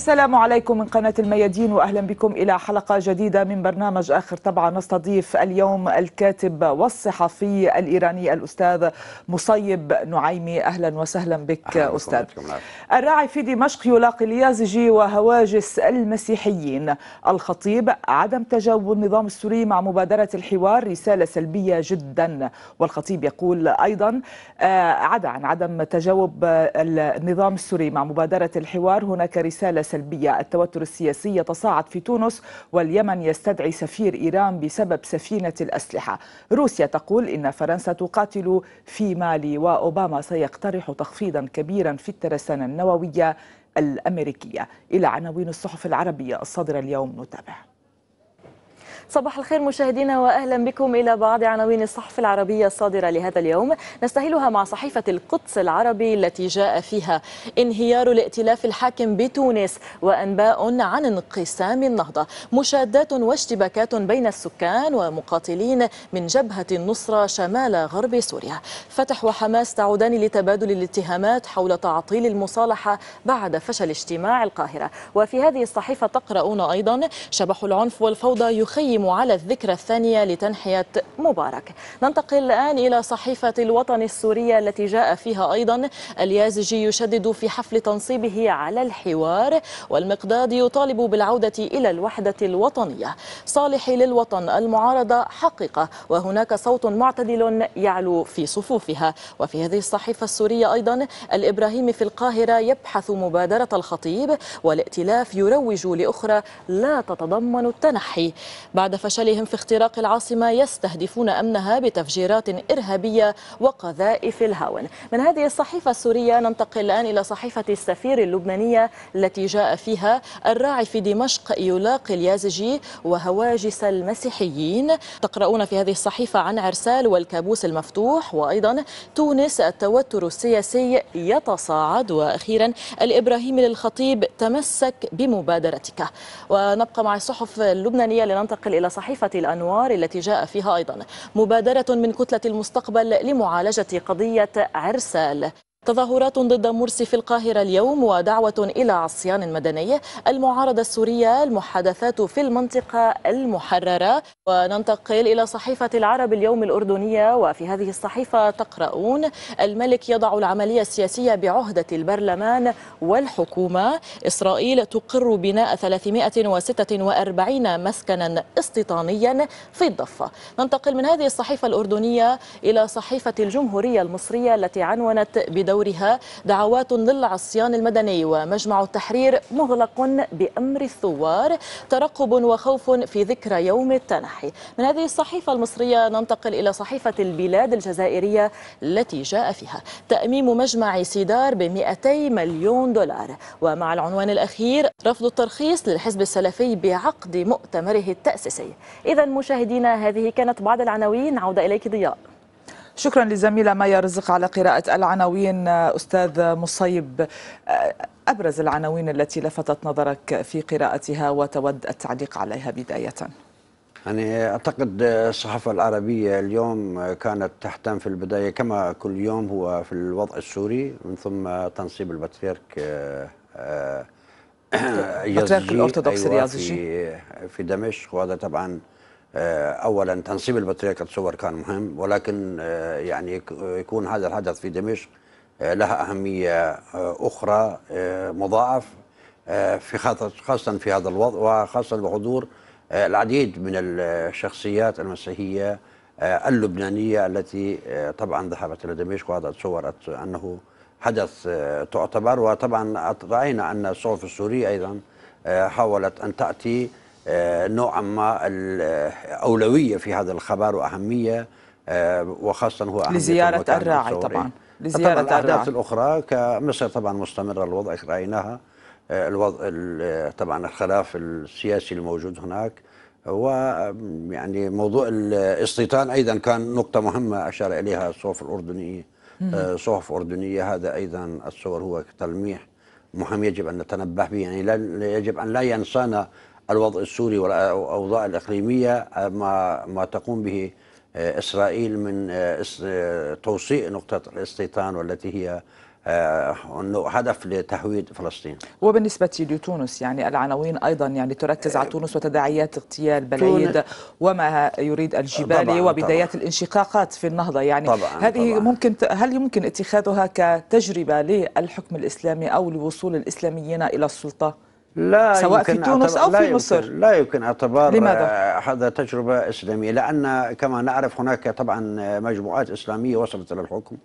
السلام عليكم من قناة الميادين وأهلا بكم إلى حلقة جديدة من برنامج آخر طبعا نستضيف اليوم الكاتب والصحفي الإيراني الأستاذ مصيب نعيمي. أهلا وسهلا بك أهلاً أستاذ. الراعي في دمشق يلاقي اليازجي وهواجس المسيحيين. الخطيب عدم تجاوب النظام السوري مع مبادرة الحوار رسالة سلبية جدا. والخطيب يقول أيضا آه، عدا عن عدم تجاوب النظام السوري مع مبادرة الحوار هناك رسالة سلبية التوتر السياسي يتصاعد في تونس واليمن يستدعي سفير إيران بسبب سفينة الأسلحة. روسيا تقول إن فرنسا تقاتل في مالي وأوباما سيقترح تخفيضا كبيرا في الترسانة النووية الأمريكية. إلى عناوين الصحف العربية الصادرة اليوم نتابع. صباح الخير مشاهدينا وأهلا بكم إلى بعض عناوين الصحف العربية الصادرة لهذا اليوم. نستهلها مع صحيفة القدس العربي التي جاء فيها انهيار الائتلاف الحاكم بتونس وأنباء عن انقسام النهضة. مشادات واشتباكات بين السكان ومقاتلين من جبهة النصرة شمال غرب سوريا. فتح وحماس تعودان لتبادل الاتهامات حول تعطيل المصالحة بعد فشل اجتماع القاهرة. وفي هذه الصحيفة تقرؤون أيضا شبح العنف والفوضى يخيم على الذكرى الثانية لتنحية مبارك. ننتقل الآن إلى صحيفة الوطن السورية التي جاء فيها أيضا. اليازجي يشدد في حفل تنصيبه على الحوار والمقداد يطالب بالعودة إلى الوحدة الوطنية. صالح للوطن المعارضة حقيقة وهناك صوت معتدل يعلو في صفوفها. وفي هذه الصحيفة السورية أيضا الإبراهيمي في القاهرة يبحث مبادرة الخطيب والائتلاف يروج لأخرى لا تتضمن التنحي. بعد فشلهم في اختراق العاصمة يستهدفون أمنها بتفجيرات إرهابية وقذائف الهاون. من هذه الصحيفة السورية ننتقل الآن إلى صحيفة السفير اللبنانية التي جاء فيها الراعي في دمشق يلاقي اليازجي وهواجس المسيحيين. تقرؤون في هذه الصحيفة عن عرسال والكابوس المفتوح وأيضا تونس التوتر السياسي يتصاعد. وأخيرا الإبراهيمي للخطيب تمسك بمبادرتك. ونبقى مع الصحف اللبنانية لننتقل إلى صحيفة الأنوار التي جاء فيها أيضا. مبادرة من كتلة المستقبل لمعالجة قضية عرسال. تظاهرات ضد مرسي في القاهرة اليوم ودعوة إلى عصيان مدني. المعارضة السورية المحادثات في المنطقة المحررة. وننتقل إلى صحيفة العرب اليوم الأردنية. وفي هذه الصحيفة تقرؤون الملك يضع العملية السياسية بعهدة البرلمان والحكومة. إسرائيل تقر بناء 346 مسكنا استيطانيا في الضفة. ننتقل من هذه الصحيفة الأردنية إلى صحيفة الجمهورية المصرية التي عنونت بدورها دعوات للعصيان المدني ومجمع التحرير مغلق بأمر الثوار ترقب وخوف في ذكرى يوم التنحي. من هذه الصحيفة المصرية ننتقل إلى صحيفة البلاد الجزائرية التي جاء فيها. تأميم مجمع سيدار ب 200 مليون دولار. ومع العنوان الأخير رفض الترخيص للحزب السلفي بعقد مؤتمره التأسيسي. إذا مشاهدينا هذه كانت بعض العناوين. عودة إليك ضياء. شكرا لزميلة مايا رزق على قراءة العناوين أستاذ مصيب أبرز العناوين التي لفتت نظرك في قراءتها وتود التعليق عليها بداية يعني أعتقد الصحافة العربية اليوم كانت تهتم في البداية كما كل يوم هو في الوضع السوري من ثم تنصيب البطريرك آه، آه، بطريرك الأرثوذكسي أيوة. في في دمشق وهذا طبعا آه، اولا تنصيب البطريرك اتصور كان مهم ولكن آه، يعني يك- يكون هذا الحدث في دمشق آه، لها أهمية آه، أخرى آه، مضاعف آه، في خاصة في هذا الوضع وخاصة بحضور آه، العديد من الشخصيات المسيحية آه، اللبنانية التي آه، طبعا ذهبت إلى دمشق وهذا تصور أت- أنه حدث آه، تعتبر. وطبعا رأينا أن الصحف السورية أيضا آه، حاولت أن تأتي آه، نوعا ما الأولوية في هذا الخبر وأهمية آه، وخاصة هو أهمية لزيارة المكان الراعي المتصور. طبعا. طبعا لزيارة الأحداث الراعي الأخرى كمصر طبعا مستمرة الوضع رأيناها. آه، الوضع ال- طبعا الخلاف السياسي الموجود هناك. ويعني موضوع الاستيطان أيضا كان نقطة مهمة أشار إليها الصحف الاردنيه آه، صحف أردنية هذا أيضا الصور هو تلميح مهم يجب أن نتنبه به. يعني لا يجب أن لا ينسانا الوضع السوري والأوضاع الإقليمية آه، ما ما تقوم به آه، إسرائيل من آه، آه، توصيء نقطة الاستيطان والتي هي انه هدف لتهويد فلسطين وبالنسبة لتونس يعني العناوين أيضا يعني تركز على تونس وتداعيات اغتيال بلعيد وما يريد الجبالي طبعاً وبدايات طبعاً. الانشقاقات في النهضة يعني طبعاً هذه طبعاً. ممكن هل يمكن اتخاذها كتجربة للحكم الإسلامي أو لوصول الإسلاميين إلى السلطة؟ لا سواء في يمكن تونس أو في مصر. لا يمكن اعتبار لماذا؟ آه، هذا تجربة إسلامية لأن كما نعرف هناك طبعا مجموعات إسلامية وصلت إلى الحكم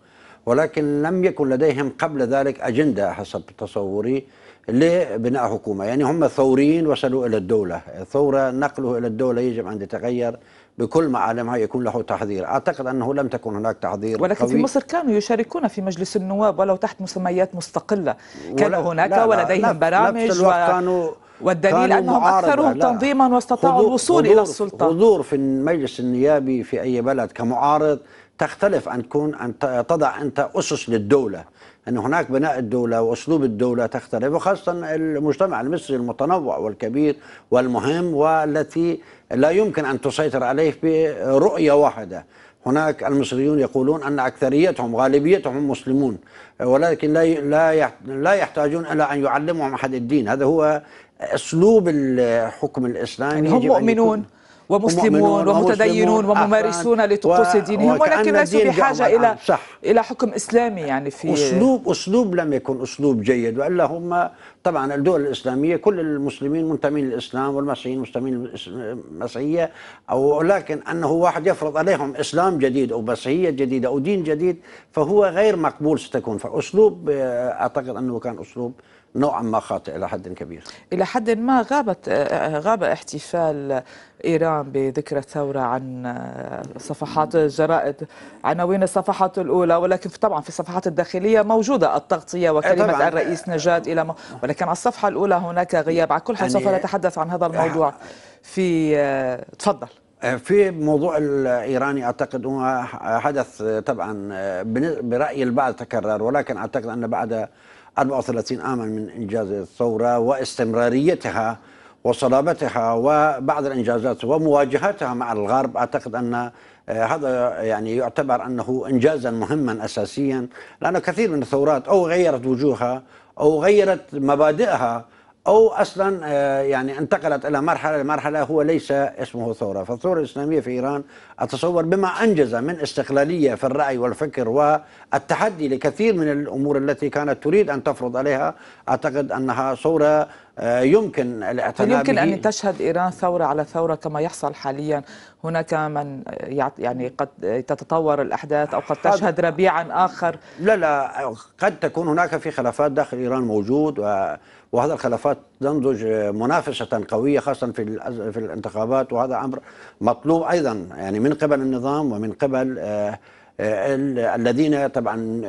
ولكن لم يكن لديهم قبل ذلك أجندة حسب تصوري لبناء حكومة يعني هم ثوريين وصلوا إلى الدولة ثورة نقله إلى الدولة يجب أن يتغير بكل معالمها يكون له تحضير أعتقد أنه لم تكن هناك تحضير ولكن في قوي. مصر كانوا يشاركون في مجلس النواب ولو تحت مسميات مستقلة كان ولا- هناك لا- لا، ولديهم نفس- برامج و... كانوا والدليل كانوا أنهم. أكثرهم لا. تنظيما واستطاعوا حضور- الوصول حضور- إلى السلطة حضور في المجلس النيابي في أي بلد كمعارض تختلف أن تكون أن تضع أنت أسس للدولة أن هناك بناء الدولة وأسلوب الدولة تختلف وخاصة المجتمع المصري المتنوع والكبير والمهم والتي لا يمكن أن تسيطر عليه برؤية واحدة. هناك المصريون يقولون أن أكثريتهم غالبيتهم مسلمون ولكن لا لا يح- لا يحتاجون إلى أن يعلمهم أحد الدين. هذا هو أسلوب الحكم الإسلامي. يعني هم أن مؤمنون؟ ومسلمون ومتدينون وممارسون. لطقوس دينهم ولكن ليسوا بحاجة إلى الآن. صح. إلى حكم إسلامي يعني في اسلوب أسلوب لم يكن أسلوب جيد وإلا هم طبعا الدول الإسلامية كل المسلمين منتمين للإسلام والمسيحيين منتمين للمسيحية أو لكن أنه واحد يفرض عليهم إسلام جديد أو مسيحية جديدة أو دين جديد فهو غير مقبول ستكون فأسلوب آه، أعتقد أنه كان أسلوب نوعا ما خاطئ إلى حد كبير. إلى حد ما غابت آه، غاب احتفال إيران بذكرى الثورة عن آه، صفحات الجرائد عناوين الصفحات الأولى ولكن طبعا في الصفحات الداخلية موجودة التغطية وكلمة طبعاً. الرئيس نجاة إلى م... ولكن على الصفحة الأولى هناك غياب. على كل حال سوف يعني- نتحدث عن هذا الموضوع في آه، تفضل في موضوع الإيراني أعتقد هو حدث طبعا بن- برأي البعض تكرر ولكن أعتقد أن بعد 34 عاما من إنجاز الثورة واستمراريتها وصلابتها وبعض الإنجازات ومواجهتها مع الغرب. أعتقد أن هذا يعني يعتبر أنه انجازا مهما اساسيا لأن كثير من الثورات أو غيرت وجوهها أو غيرت مبادئها أو أصلا آه، يعني انتقلت إلى مرحلة مرحلة هو ليس اسمه ثورة، فالثورة الإسلامية في إيران أتصور بما أنجز من استقلالية في الرأي والفكر والتحدي لكثير من الأمور التي كانت تريد أن تفرض عليها، أعتقد أنها ثورة آه، يمكن الاعتناء يمكن أن تشهد إيران ثورة على ثورة كما يحصل حاليا. هناك من يعني قد تتطور الأحداث أو قد تشهد ربيعا آخر. لا لا قد تكون هناك في خلافات داخل إيران موجود و- وهذا الخلافات تنضج منافسة قوية خاصة في في الانتخابات وهذا أمر مطلوب أيضا يعني من قبل النظام ومن قبل آه، آه، ال- الذين طبعا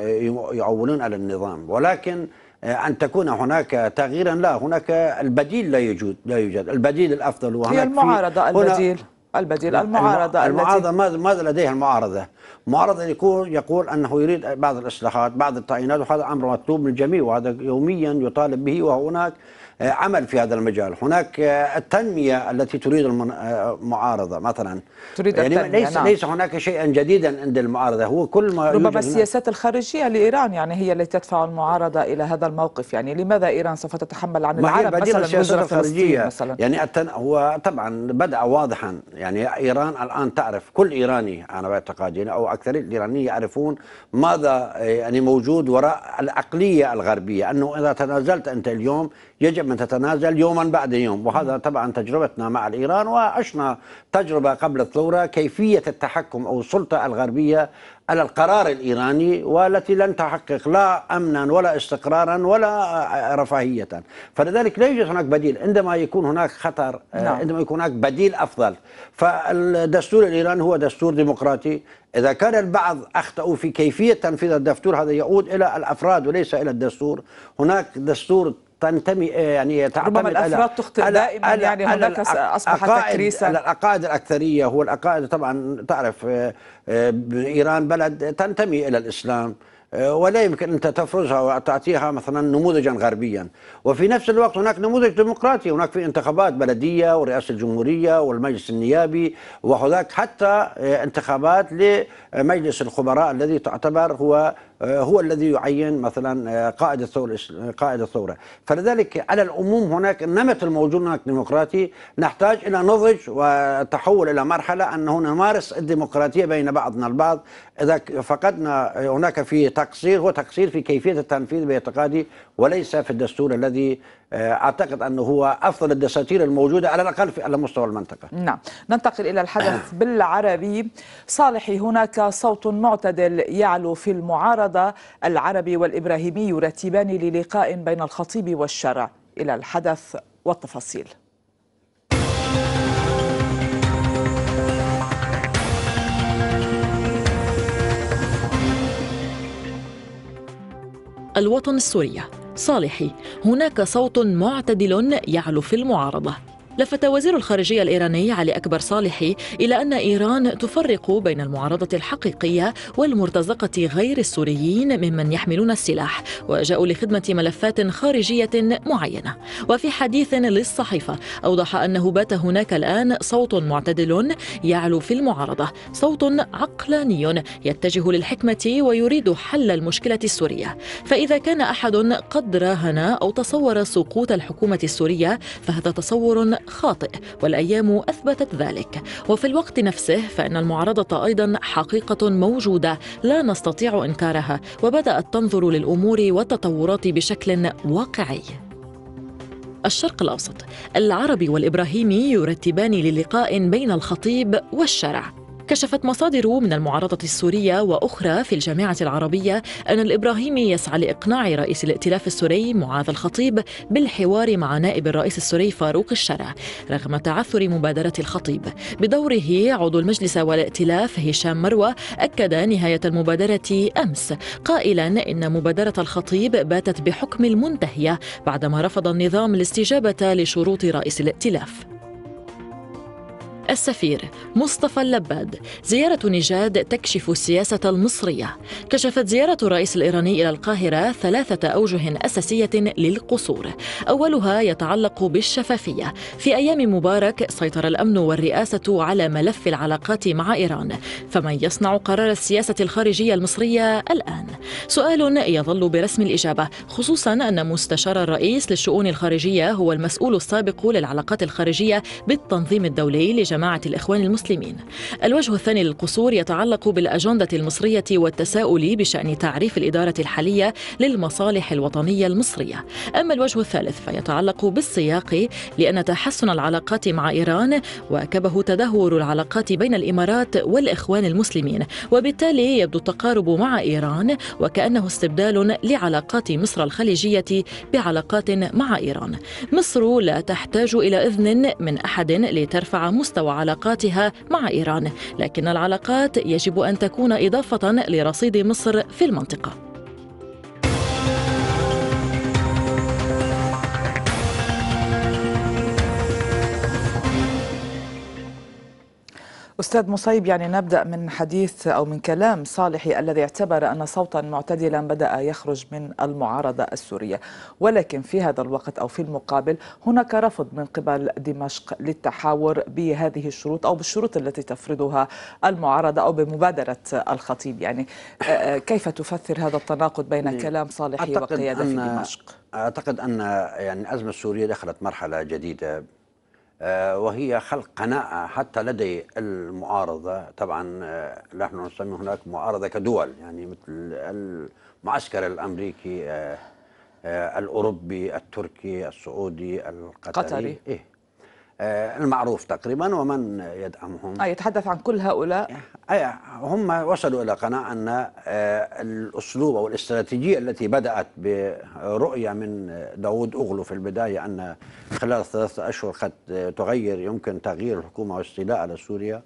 يعولون على النظام. ولكن آه، أن تكون هناك تغييرا لا هناك البديل لا يوجد لا يوجد. البديل الأفضل وهناك هي المعارضة هنا- البديل. البديل المعارضة المعارضة التي ماذا ماذا لديها المعارضة؟ المعارضة يقول يقول أنه يريد بعض الإصلاحات، بعض التعيينات وهذا أمر مطلوب من الجميع وهذا يوميا يطالب به وهناك عمل في هذا المجال، هناك آه، التنمية التي تريد المن- آه، المعارضة مثلا. تريد يعني التنمية، ليس نعم. ليس هناك شيئا جديدا عند المعارضة. هو كل ما ربما السياسات الخارجية لإيران يعني هي التي تدفع المعارضة إلى هذا الموقف. يعني لماذا إيران سوف تتحمل عن بديل مثلا السياسات الخارجية. مثلا. يعني التن... هو طبعا بدأ واضحا. يعني إيران الآن تعرف كل إيراني أنا باعتقادي أو أكثر الإيرانيين يعرفون ماذا يعني موجود وراء العقلية الغربية. أنه إذا تنازلت أنت اليوم يجب أن تتنازل يوما بعد يوم وهذا طبعا تجربتنا مع الإيران وعشنا تجربة قبل الثورة كيفية التحكم أو السلطة الغربية على القرار الإيراني والتي لن تحقق لا أمنا ولا استقرارا ولا رفاهية فلذلك لا يوجد هناك بديل عندما يكون هناك خطر نعم. نعم. عندما يكون هناك بديل أفضل فالدستور الإيراني هو دستور ديمقراطي إذا كان البعض أخطأوا في كيفية تنفيذ الدستور هذا يعود إلى الأفراد وليس إلى الدستور هناك دستور تنتمي يعني تعتمد ربما الأفراد على- تخطئ دائما يعني هناك عقائد- تكريسا. العقائد الأكثرية هو العقائد طبعا تعرف آه، آه، إيران بلد تنتمي إلى الإسلام آه، ولا يمكن أنت تفرزها وتعطيها مثلا نموذجا غربيا وفي نفس الوقت هناك نموذج ديمقراطي هناك في انتخابات بلدية ورئاسة الجمهورية والمجلس النيابي وهناك حتى آه، انتخابات لمجلس الخبراء الذي تعتبر هو آه، هو الذي يعين مثلا آه، قائد الثورة قائد الثورة. فلذلك على العموم هناك النمط الموجود هناك ديمقراطي. نحتاج إلى نضج وتحول إلى مرحلة أنه نمارس الديمقراطية بين بعضنا البعض. إذا فقدنا هناك في تقصير هو تقصير في كيفية التنفيذ باعتقادي وليس في الدستور الذي آه، أعتقد أنه هو أفضل الدساتير الموجودة على الأقل في على مستوى المنطقة. نعم، ننتقل إلى الحدث بالعربي، صالحي هناك صوت معتدل يعلو في المعارضة، العربي والإبراهيمي يرتبان للقاء بين الخطيب والشرع، إلى الحدث والتفاصيل. الوطن السورية. صالحي. هناك صوت معتدل يعلو في المعارضة. لفت وزير الخارجية الإيراني علي أكبر صالحي إلى أن إيران تفرق بين المعارضة الحقيقية والمرتزقة غير السوريين ممن يحملون السلاح وجاءوا لخدمة ملفات خارجية معينة. وفي حديث للصحيفة أوضح أنه بات هناك الآن صوت معتدل يعلو في المعارضة صوت عقلاني يتجه للحكمة ويريد حل المشكلة السورية. فإذا كان أحد قد راهن أو تصور سقوط الحكومة السورية فهذا تصور خاطئ والأيام أثبتت ذلك. وفي الوقت نفسه فإن المعارضة أيضا حقيقة موجودة لا نستطيع إنكارها وبدأت تنظر للأمور والتطورات بشكل واقعي. الشرق الأوسط العربي والإبراهيمي يرتبان للقاء بين الخطيب والشرع. كشفت مصادر من المعارضة السورية وأخرى في الجامعة العربية أن الإبراهيمي يسعى لإقناع رئيس الائتلاف السوري معاذ الخطيب بالحوار مع نائب الرئيس السوري فاروق الشرع رغم تعثر مبادرة الخطيب. بدوره عضو المجلس والائتلاف هشام مروة أكد نهاية المبادرة أمس قائلا إن مبادرة الخطيب باتت بحكم المنتهية بعدما رفض النظام الاستجابة لشروط رئيس الائتلاف. السفير مصطفى اللباد. زيارة نجاد تكشف السياسة المصرية. كشفت زيارة الرئيس الإيراني إلى القاهرة ثلاثة أوجه أساسية للقصور. أولها يتعلق بالشفافية. في أيام مبارك سيطر الأمن والرئاسة على ملف العلاقات مع إيران فمن يصنع قرار السياسة الخارجية المصرية الآن. سؤال يظل برسم الإجابة خصوصا أن مستشار الرئيس للشؤون الخارجية هو المسؤول السابق للعلاقات الخارجية بالتنظيم الدولي لجمع جماعة الإخوان المسلمين. الوجه الثاني للقصور يتعلق بالأجندة المصرية والتساؤل بشأن تعريف الإدارة الحالية للمصالح الوطنية المصرية. أما الوجه الثالث فيتعلق بالسياق لأن تحسن العلاقات مع إيران واكبه تدهور العلاقات بين الإمارات والإخوان المسلمين. وبالتالي يبدو التقارب مع إيران وكأنه استبدال لعلاقات مصر الخليجية بعلاقات مع إيران. مصر لا تحتاج إلى إذن من أحد لترفع مستوى وعلاقاتها مع إيران لكن العلاقات يجب أن تكون إضافة لرصيد مصر في المنطقة. أستاذ مصيب يعني نبدأ من حديث أو من كلام صالحي الذي اعتبر أن صوتا معتدلا بدأ يخرج من المعارضة السورية. ولكن في هذا الوقت أو في المقابل هناك رفض من قبل دمشق للتحاور بهذه الشروط أو بالشروط التي تفرضها المعارضة أو بمبادرة الخطيب. يعني آه، آه، كيف تفسر هذا التناقض بين يعني كلام صالحي وقيادة في دمشق؟ أعتقد أن يعني الأزمة السورية دخلت مرحلة جديدة وهي خلق قناعة حتى لدي المعارضة. طبعا آه، نحن نسمي هناك معارضة كدول يعني مثل المعسكر الأمريكي آه، الأوروبي التركي السعودي القطري. قطري. إيه. آه، المعروف تقريبا ومن يدعمهم. آه يتحدث عن كل هؤلاء. آه هم وصلوا إلى قناعة أن آه الأسلوب أو الاستراتيجية التي بدأت برؤية من داود أغلو في البداية أن خلال ثلاثة أشهر قد تغير يمكن تغيير الحكومة والاستيلاء على سوريا.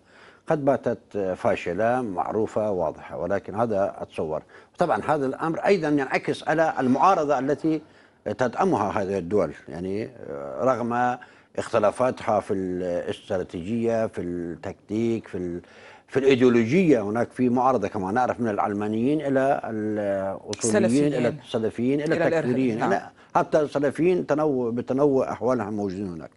قد باتت فاشلة معروفة واضحة ولكن هذا أتصور. طبعا هذا الأمر أيضا ينعكس على المعارضة التي تدعمها هذه الدول يعني آه، رغم اختلافاتها في الاستراتيجية في التكتيك في في الإيديولوجية هناك في معارضة كما نعرف من العلمانيين إلى الأصوليين. إلى السلفيين إلى إلى التكفيريين نعم. حتى السلفيين تنوع بتنوع أحوالهم موجودين هناك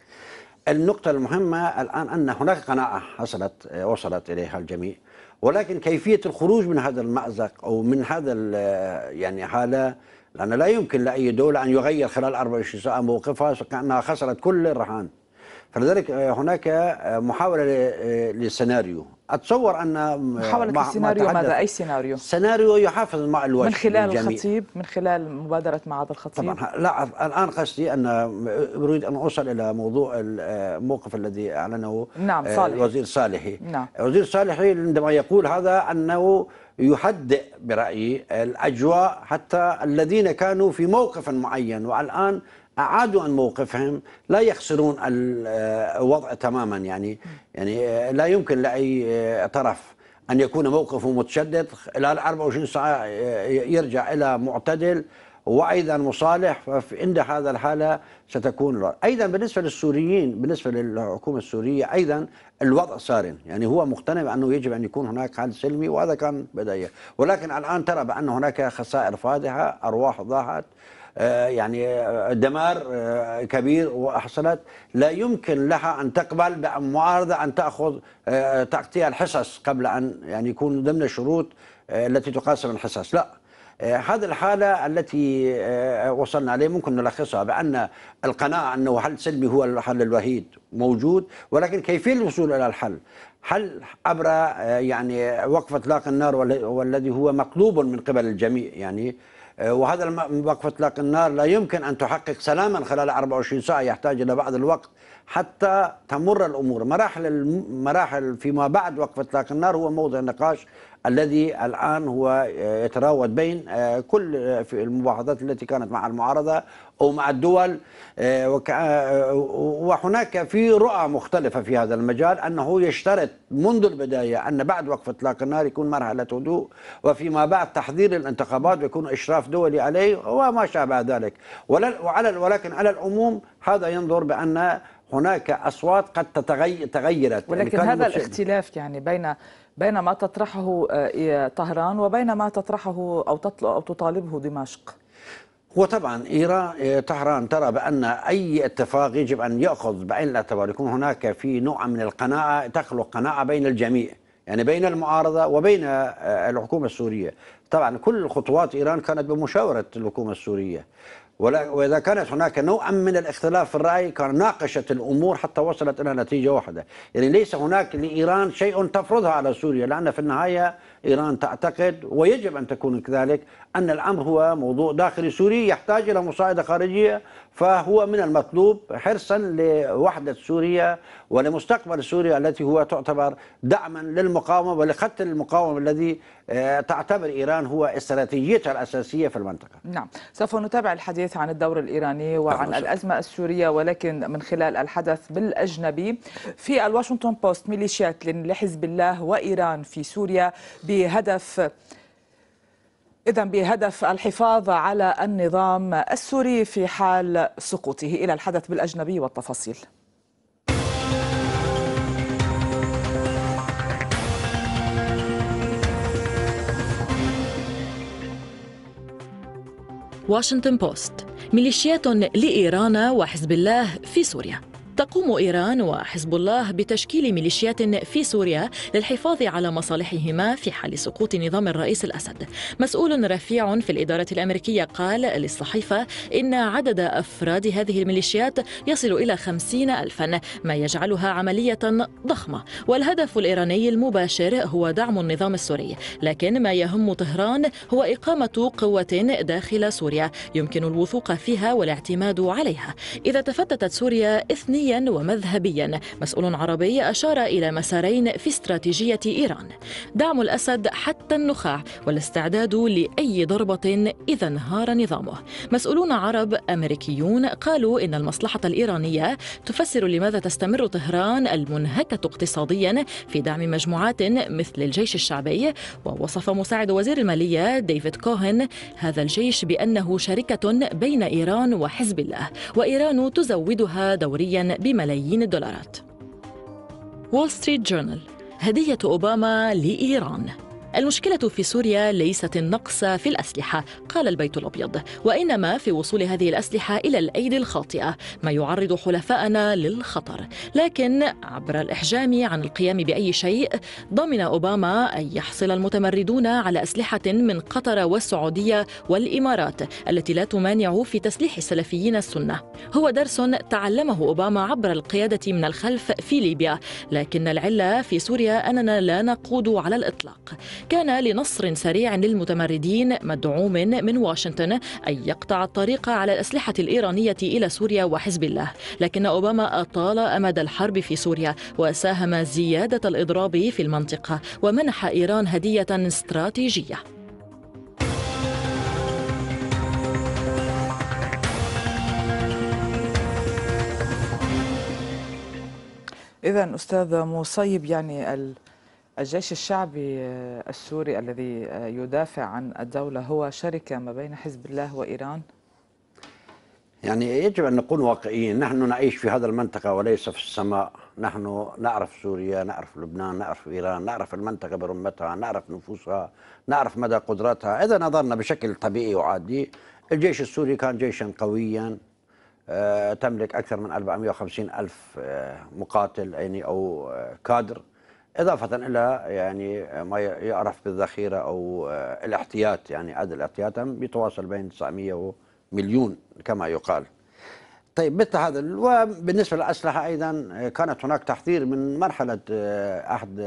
النقطة المهمة الآن أن هناك قناعة حصلت آه، وصلت إليها الجميع ولكن كيفية الخروج من هذا المأزق أو من هذا يعني حالة لأن لا يمكن لأي دولة أن يغير خلال 24 ساعة موقفها كأنها خسرت كل الرهان. فلذلك آه، هناك آه، محاولة آه، لسيناريو أتصور أن محاولة مع- ما السيناريو ماذا؟ أي سيناريو؟ سيناريو يحافظ مع الوجه من خلال للجميع. الخطيب؟ من خلال مبادرة معاذ الخطيب؟ طبعا. لا الآن قصدي أن أريد أن أوصل إلى موضوع الموقف الذي أعلنه نعم، صالحي. الوزير صالحي. نعم. الوزير صالحي عندما يقول هذا أنه يهدئ برايي الأجواء حتى الذين كانوا في موقف معين والآن أعادوا عن موقفهم لا يخسرون الوضع تماما. يعني يعني آه، لا يمكن لأي آه، طرف أن يكون موقفه متشدد. خلال 24 ساعة يرجع إلى معتدل. وأيضا مصالح فعند هذا الحاله ستكون. أيضا بالنسبة للسوريين بالنسبة للحكومة السورية أيضا الوضع صارم يعني هو مقتنع بأنه يجب أن يكون هناك حل سلمي وهذا كان بداية. ولكن الآن ترى بأن هناك خسائر فادحه أرواح ضاعت آه، يعني آه، دمار آه، كبير وحصلت. لا يمكن لها أن تقبل بمعارضة أن تأخذ تغطية الحصص قبل أن يعني يكون ضمن الشروط التي تقاسم الحصص. لا. هذه الحالة التي آه، وصلنا عليه ممكن نلخصها بأن القناعة أنه حل سلمي هو الحل الوحيد موجود ولكن كيفية الوصول إلى الحل؟ حل عبر آه، يعني وقف إطلاق النار وال- والذي هو مطلوب من قبل الجميع؟ يعني آه، وهذا وقف إطلاق النار لا يمكن أن تحقق سلاما خلال 24 ساعة يحتاج إلى بعض الوقت. حتى تمر الأمور. مراحل المراحل فيما بعد وقف اطلاق النار هو موضع النقاش الذي الآن هو يتراود بين كل في المباحثات التي كانت مع المعارضة أو مع الدول وهناك في رؤى مختلفة في هذا المجال أنه يشترط منذ البداية أن بعد وقف اطلاق النار يكون مرحلة هدوء وفيما بعد تحضير الانتخابات ويكون إشراف دولي عليه وما شابه ذلك. وعلى ولكن على العموم هذا ينظر بأن هناك أصوات قد تغيرت. يعني ولكن كان هذا. الاختلاف يعني بين بين ما تطرحه آه، طهران وبين ما تطرحه أو أو تطالبه دمشق. وطبعا ايران إيه، طهران ترى بأن أي اتفاق يجب أن يأخذ بعين الاعتبار يكون هناك في نوع من القناعة تخلق قناعة بين الجميع. يعني بين المعارضة وبين آه، الحكومة السورية. طبعا كل خطوات إيران كانت بمشاورة الحكومة السورية. وإذا كانت هناك نوعا من الاختلاف في الرأي كان ناقشت الأمور حتى وصلت إلى نتيجة واحدة، يعني ليس هناك لإيران شيء تفرضها على سوريا لأن في النهاية إيران تعتقد ويجب أن تكون كذلك أن الأمر هو موضوع داخلي سوري يحتاج إلى مساعده خارجية فهو من المطلوب حرصا لوحدة سوريا ولمستقبل سوريا التي هو تعتبر دعما للمقاومة ولخط المقاومة الذي تعتبر إيران هو استراتيجيتها الأساسية في المنطقة. نعم سوف نتابع الحديث عن الدور الإيراني وعن طبعاً. الأزمة السورية ولكن من خلال الحدث بالأجنبي في الواشنطن بوست ميليشيات لحزب الله وإيران في سوريا بهدف إذا بهدف الحفاظ على النظام السوري في حال سقوطه إلى الحدث بالأجنبي والتفاصيل واشنطن بوست ميليشيات لإيران وحزب الله في سوريا تقوم إيران وحزب الله بتشكيل ميليشيات في سوريا للحفاظ على مصالحهما في حال سقوط نظام الرئيس الأسد. مسؤول رفيع في الإدارة الأمريكية قال للصحيفة إن عدد أفراد هذه الميليشيات يصل إلى خمسين ألفا ما يجعلها عملية ضخمة. والهدف الإيراني المباشر هو دعم النظام السوري لكن ما يهم طهران هو إقامة قوة داخل سوريا يمكن الوثوق فيها والاعتماد عليها. إذا تفتتت سوريا إثنيا ومذهبيا. مسؤول عربي أشار إلى مسارين في استراتيجية إيران. دعم الأسد حتى النخاع والاستعداد لأي ضربة إذا انهار نظامه. مسؤولون عرب أمريكيون قالوا إن المصلحة الإيرانية تفسر لماذا تستمر طهران المنهكة اقتصاديا في دعم مجموعات مثل الجيش الشعبي. ووصف مساعد وزير المالية ديفيد كوهن هذا الجيش بأنه شركة بين إيران وحزب الله. وإيران تزودها دوريا بملايين الدولارات. وول ستريت جورنال هدية أوباما لإيران. المشكلة في سوريا ليست النقص في الأسلحة قال البيت الأبيض. وإنما في وصول هذه الأسلحة إلى الأيدي الخاطئة ما يعرض حلفاءنا للخطر. لكن عبر الإحجام عن القيام بأي شيء ضمن أوباما أن يحصل المتمردون على أسلحة من قطر والسعودية والإمارات التي لا تمانع في تسليح السلفيين السنة. هو درس تعلمه أوباما عبر القيادة من الخلف في ليبيا. لكن العلة في سوريا أننا لا نقود على الإطلاق. كان لنصر سريع للمتمردين مدعوم من واشنطن أن يقطع الطريق على الأسلحة الإيرانية إلى سوريا وحزب الله. لكن أوباما أطال أمد الحرب في سوريا وساهم زيادة الإضراب في المنطقة ومنح إيران هدية استراتيجية. إذا أستاذ مصيب يعني الجيش الشعبي السوري الذي يدافع عن الدولة هو شركة ما بين حزب الله وإيران؟ يعني يجب أن نكون واقعيين. نحن نعيش في هذا المنطقة وليس في السماء. نحن نعرف سوريا نعرف لبنان نعرف إيران نعرف المنطقة برمتها نعرف نفوسها نعرف مدى قدراتها. إذا نظرنا بشكل طبيعي وعادي الجيش السوري كان جيشا قويا آه، تملك أكثر من 450 ألف آه، مقاتل يعني أو آه، كادر. إضافة إلى يعني ما يعرف بالذخيرة أو الاحتياط يعني عدد الاحتياط يتواصل بين 900 مليون كما يقال. طيب مثل هذا وبالنسبة للأسلحة أيضا كانت هناك تحذير من مرحلة عهد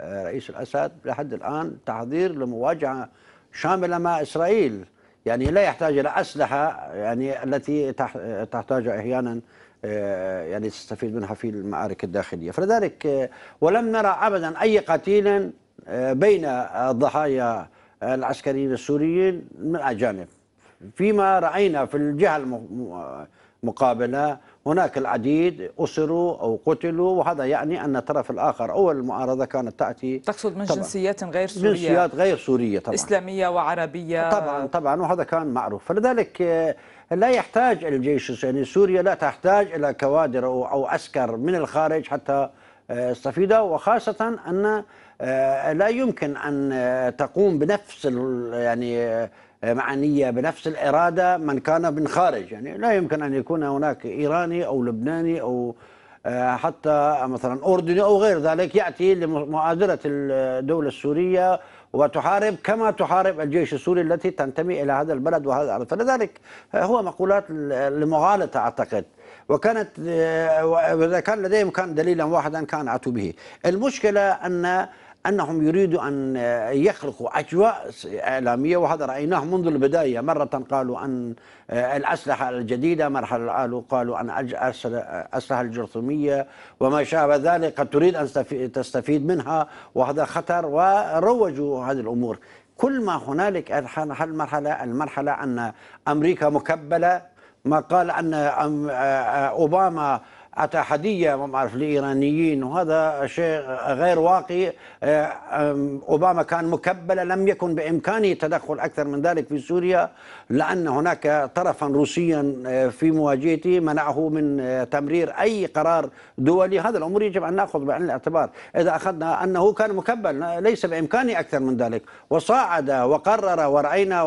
رئيس الأسد لحد الآن تحذير لمواجهة شاملة مع إسرائيل. يعني لا يحتاج إلى أسلحة يعني التي تحتاج أحيانا آه، يعني تستفيد منها في المعارك الداخلية. فلذلك آه، ولم نرى أبدا أي قتيل آه، بين الضحايا العسكريين السوريين من أجانب. فيما رأينا في الجهة المقابلة هناك العديد أسروا أو قتلوا وهذا يعني أن الطرف الآخر أو المعارضة كانت تأتي. تقصد من جنسيات غير سورية. جنسيات غير سورية طبعا. إسلامية وعربية. طبعا طبعا وهذا كان معروف. فلذلك لا يحتاج الجيش يعني سوريا لا تحتاج إلى كوادر أو عسكر من الخارج حتى يستفيد وخاصة أن آه، لا يمكن أن تقوم بنفس يعني معنية بنفس الإرادة من كان من خارج. يعني لا يمكن أن يكون هناك إيراني أو لبناني أو آه، حتى مثلا أردني أو غير ذلك يأتي لمؤازرة الدولة السورية وتحارب كما تحارب الجيش السوري التي تنتمي إلى هذا البلد وهذا الأرض. فلذلك هو مقولات لمغالطة أعتقد. وكانت آه، وإذا كان لديهم كان دليلا واحدا كان أتوا به. المشكلة أن أنهم يريدوا أن يخلقوا أجواء إعلامية وهذا رأيناه منذ البداية. مرة قالوا أن الأسلحة الجديدة مرحلة قالوا أن الأسلحة الجرثومية وما شابه ذلك قد تريد أن تستفيد منها وهذا خطر. وروجوا هذه الأمور. كل ما هنالك المرحلة المرحلة أن أمريكا مكبلة. ما قال أن أوباما أتى هدية ما بعرف لإيرانيين وهذا شيء غير واقعي. آه، أوباما كان مكبلة لم يكن بإمكانه التدخل أكثر من ذلك في سوريا لأن هناك طرفا روسيا آه، في مواجهته منعه من آه، تمرير أي قرار دولي. هذا الأمور يجب أن نأخذ بعين الاعتبار. إذا أخذنا أنه كان مكبل ليس بإمكانه أكثر من ذلك. وصاعد وقرر ورأينا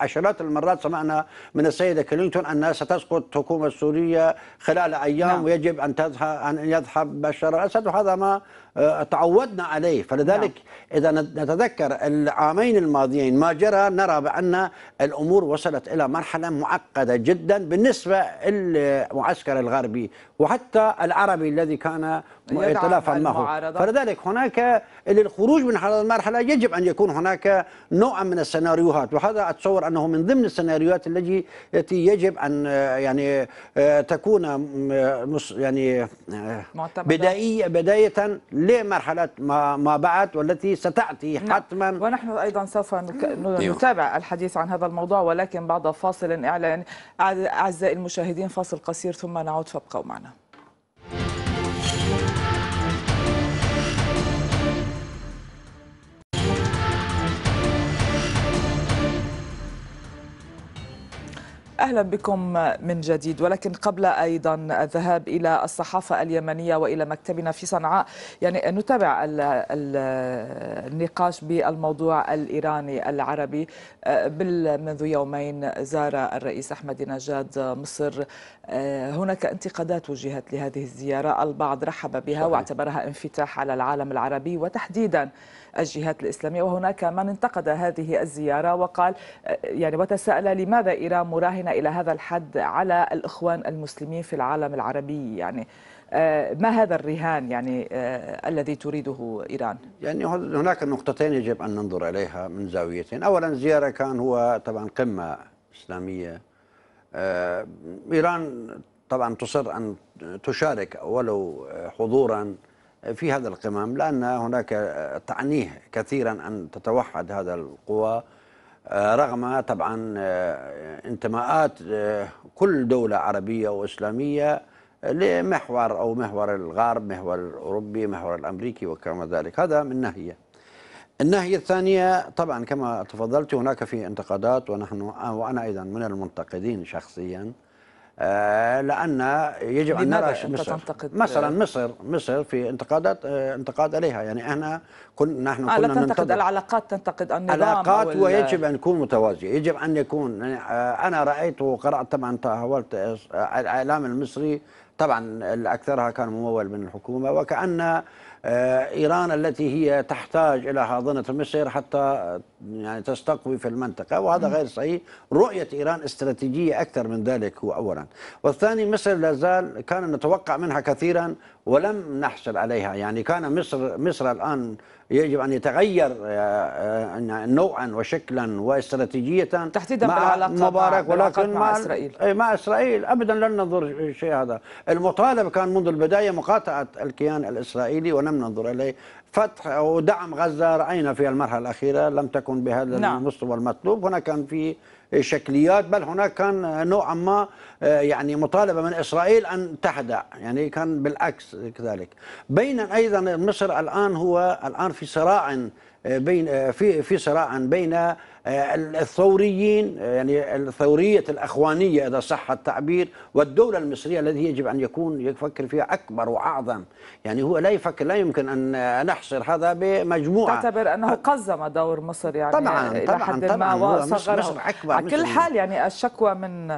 عشرات المرات سمعنا من السيدة كلينتون أنها ستسقط الحكومة السورية خلال أيام نعم. ويجب أن تذهب أن يذهب بشار الأسد وهذا ما تعودنا عليه. فلذلك نعم. إذا نتذكر العامين الماضيين ما جرى نرى بأن الأمور وصلت إلى مرحلة معقدة جدا بالنسبة للمعسكر الغربي وحتى العربي الذي كان ائتلافا معه فلذلك هناك للخروج من هذه المرحلة يجب أن يكون هناك نوع من السيناريوهات. وهذا أتصور أنه من ضمن السيناريوهات التي يجب أن يعني تكون يعني بدائية بداية لمرحلة ما, ما بعد والتي ستأتي نعم. حتما ونحن أيضا سوف أيوه. نتابع الحديث عن هذا الموضوع ولكن بعد فاصل إعلان أعزائي المشاهدين فاصل قصير ثم نعود فابقوا معنا أهلا بكم من جديد. ولكن قبل أيضا الذهاب إلى الصحافة اليمنية وإلى مكتبنا في صنعاء يعني نتابع النقاش بالموضوع الإيراني العربي. منذ يومين زار الرئيس أحمد نجاد مصر. هناك انتقادات وجهت لهذه الزيارة. البعض رحب بها واعتبرها انفتاح على العالم العربي وتحديدا الجهات الإسلامية وهناك من انتقد هذه الزيارة وقال يعني وتساءل لماذا إيران مراهنة إلى هذا الحد على الإخوان المسلمين في العالم العربي؟ يعني ما هذا الرهان يعني الذي تريده إيران؟ يعني هناك نقطتين يجب أن ننظر إليها من زاويتين. أولا زيارة كان هو طبعا قمة إسلامية. إيران طبعا تصر أن تشارك ولو حضورا في هذا القمم لأن هناك تعنيه كثيرا أن تتوحد هذا القوى رغم طبعا انتماءات كل دولة عربية وإسلامية لمحور أو محور الغرب محور الأوروبي محور الأمريكي وكما ذلك. هذا من ناحية. الناحية الثانية طبعا كما تفضلت هناك في انتقادات ونحن وأنا أيضا من المنتقدين شخصيا آه لأن يجب أن نرى مصر؟ مثلا مصر مصر في انتقادات آه انتقاد عليها يعني إحنا كن نحن آه كنا لا تنتقد العلاقات تنتقد النظام علاقات ويجب أن تكون متوازية. يجب أن يكون أنا رأيت وقرأت طبعا تهولت الإعلام المصري طبعا اكثرها كان ممول من الحكومة وكأن إيران التي هي تحتاج إلى حاضنة مصر حتى يعني تستقوي في المنطقة وهذا غير صحيح، رؤية إيران استراتيجية أكثر من ذلك هو اولا، والثاني مصر لا زال كان نتوقع منها كثيرا ولم نحصل عليها، يعني كان مصر مصر الآن يجب أن يتغير نوعا وشكلا واستراتيجيه تحديدا مع مبارك ولكن مع, مع إسرائيل. مع إسرائيل. ابدا لن ننظر شيء هذا، المطالب كان منذ البداية مقاطعة الكيان الإسرائيلي ولم ننظر إليه، فتح ودعم غزة رأينا في المرحلة الأخيرة لم تكن بهذا نعم. المستوى المطلوب، هنا كان في شكليات بل هناك كان نوعا ما يعني مطالبة من إسرائيل أن تهدأ يعني كان بالعكس كذلك. بين أيضا مصر الآن هو الآن في صراع بين في في صراع بين الثوريين يعني الثورية الأخوانية إذا صح التعبير والدولة المصرية التي يجب أن يكون يفكر فيها أكبر وأعظم. يعني هو لا يفكر لا يمكن أن نحصر هذا بمجموعة. تعتبر أنه قزم دور مصر يعني طبعا طبعا حد طبعا. ما وصغره مصر أكبر على كل حال يعني الشكوى من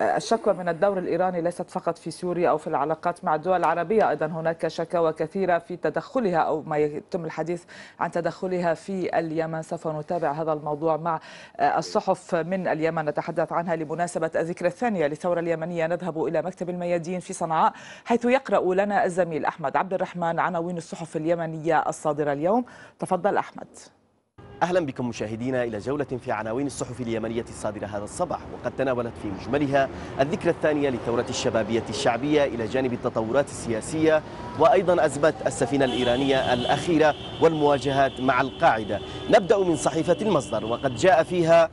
الشكوى من الدور الإيراني ليست فقط في سوريا أو في العلاقات مع الدول العربية. أيضا هناك شكاوى كثيرة في تدخلها أو ما يتم الحديث عن تدخلها في اليمن. سوف نتابع هذا الموضوع مع الصحف من اليمن نتحدث عنها لمناسبة الذكرى الثانية للثورة اليمنية. نذهب إلى مكتب الميادين في صنعاء حيث يقرأ لنا الزميل أحمد عبد الرحمن عناوين الصحف اليمنية الصادرة اليوم. تفضل أحمد. أهلا بكم مشاهدينا إلى جولة في عناوين الصحف اليمنية الصادرة هذا الصباح. وقد تناولت في مجملها الذكرى الثانية للثورة الشبابية الشعبية إلى جانب التطورات السياسية وأيضا أزمة السفينة الإيرانية الأخيرة والمواجهات مع القاعدة. نبدأ من صحيفة المصدر وقد جاء فيها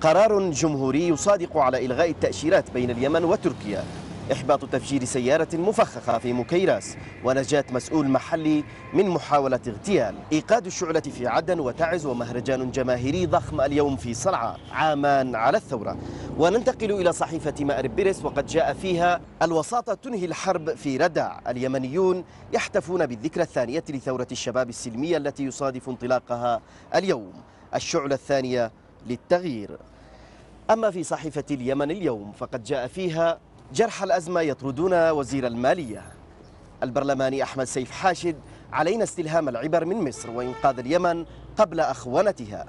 قرار جمهوري يصادق على إلغاء التأشيرات بين اليمن وتركيا. إحباط تفجير سيارة مفخخة في مكيراس ونجاة مسؤول محلي من محاولة اغتيال. إيقاد الشعلة في عدن وتعز ومهرجان جماهيري ضخم اليوم في صنعاء عامان على الثورة. وننتقل إلى صحيفة مأرب بيرس وقد جاء فيها الوساطة تنهي الحرب في ردع اليمنيون يحتفون بالذكرى الثانية لثورة الشباب السلمية التي يصادف انطلاقها اليوم. الشعلة الثانية للتغيير. أما في صحيفة اليمن اليوم فقد جاء فيها جرح الأزمة يطردون وزير المالية. البرلماني أحمد سيف حاشد علينا استلهام العبر من مصر وإنقاذ اليمن قبل أخونتها.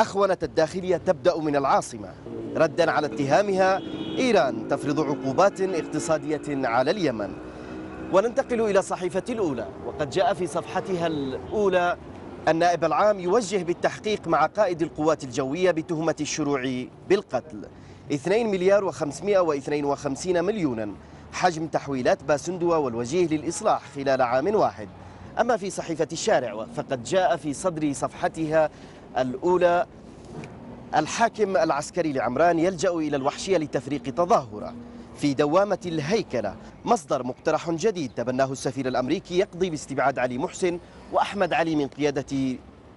أخونة الداخلية تبدأ من العاصمة. ردا على اتهامها إيران تفرض عقوبات اقتصادية على اليمن. وننتقل إلى صحيفة الأولى. وقد جاء في صفحتها الأولى النائب العام يوجه بالتحقيق مع قائد القوات الجوية بتهمة الشروع بالقتل. 2 مليار و552 مليونا. حجم تحويلات باسندوة والوجيه للإصلاح خلال عام واحد. أما في صحيفة الشارع فقد جاء في صدر صفحتها الأولى الحاكم العسكري لعمران يلجأ إلى الوحشية لتفريق تظاهرة. في دوامة الهيكلة مصدر مقترح جديد تبناه السفير الأمريكي يقضي باستبعاد علي محسن وأحمد علي من قيادة